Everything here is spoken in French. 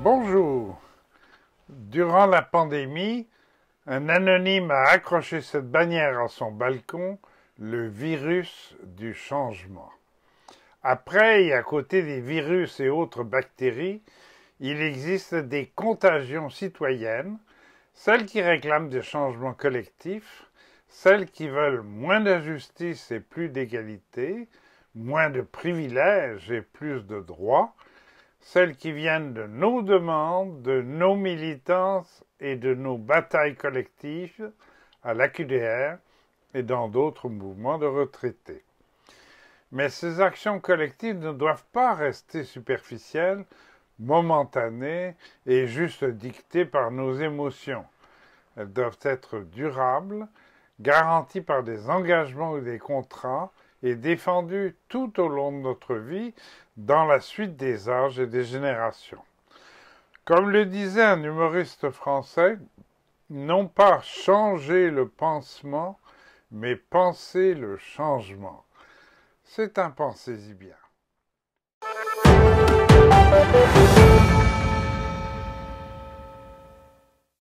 Bonjour. Durant la pandémie, un anonyme a accroché cette bannière à son balcon, le virus du changement. Après et à côté des virus et autres bactéries, il existe des contagions citoyennes, celles qui réclament des changements collectifs, celles qui veulent moins d'injustice et plus d'égalité, moins de privilèges et plus de droits, celles qui viennent de nos demandes, de nos militances et de nos batailles collectives à l'AQDR et dans d'autres mouvements de retraités. Mais ces actions collectives ne doivent pas rester superficielles, momentanées et juste dictées par nos émotions. Elles doivent être durables, garanties par des engagements ou des contrats et défendues tout au long de notre vie dans la suite des âges et des générations. Comme le disait un humoriste français, non pas changer le pansement, mais penser le changement. C'est un pensez-y bien.